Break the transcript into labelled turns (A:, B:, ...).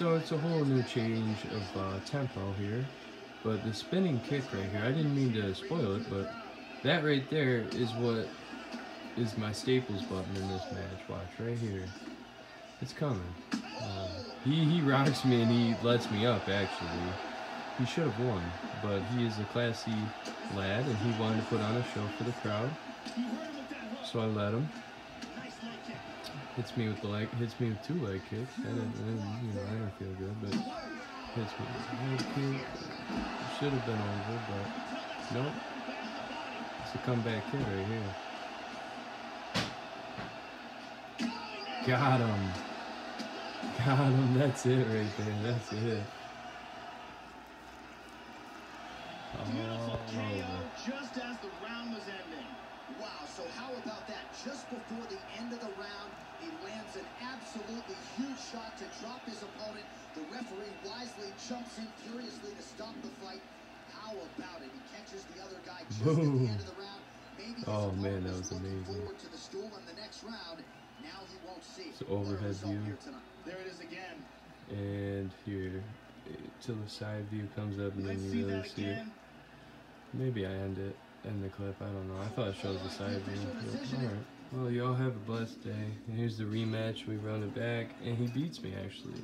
A: so it's a whole new change of uh, tempo here. But the spinning kick right here, I didn't mean to spoil it, but that right there is what is my staples button in this match. Watch right here. It's coming. Uh, he, he rocks me and he lets me up actually. He should have won, but he is a classy lad and he wanted to put on a show for the crowd. So I let him. Hits me with the leg, hits me with two leg kicks. I didn't, I didn't you know, I didn't feel good, but hits me with leg kick. Should have been over, but nope. It's a comeback kid right here. Got him. Got him. That's it right there. That's it. Oh,
B: just as the round was ending.
C: Wow, so how about that? Just before the end of the round, he lands an absolutely huge shot to drop his opponent. The referee wisely jumps in furiously to stop the fight. How about it? He catches the other guy just at the
A: Boom.
C: end of the round. Maybe his
A: Oh, man, that
C: was
A: was
C: looking
A: amazing.
C: forward to the stool in the next round. Now he won't see it.
A: It's
C: What
A: overhead view.
C: here.
B: There it is again.
A: And here, eh, till the side view comes up and then
B: Let's
A: you
B: see
A: really
B: that
A: see it. Maybe I end it, end the clip, I don't know. I thought it shows the side view. Alright. Well, y'all have a blessed day. And here's the rematch. We run it back. And he beats me, actually.